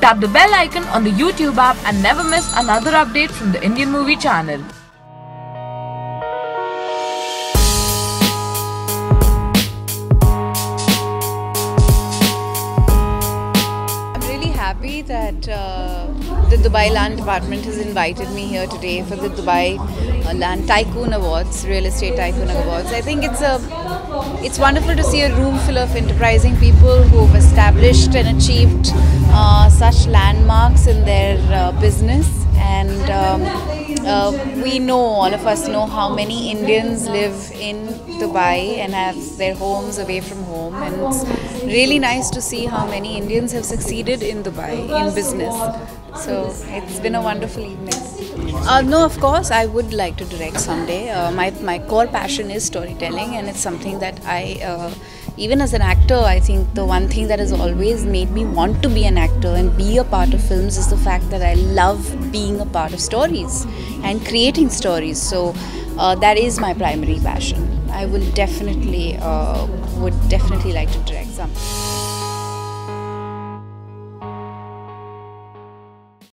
Tap the bell icon on the YouTube app and never miss another update from the Indian Movie Channel. Happy that uh, the Dubai Land Department has invited me here today for the Dubai uh, Land Tycoon Awards, Real Estate Tycoon Awards. I think it's a it's wonderful to see a room full of enterprising people who've established and achieved uh, such landmarks in their uh, business and um, uh, we know all of us know how many Indians live in Dubai and have their homes away from home. And it's really nice to see how many Indians have succeeded in Dubai in business. So it's been a wonderful evening. Uh, no of course I would like to direct someday uh, my, my core passion is storytelling and it's something that I uh, even as an actor, I think the one thing that has always made me want to be an actor and be a part of films is the fact that I love being a part of stories and creating stories. So uh, that is my primary passion. I will definitely uh, would definitely like to direct some.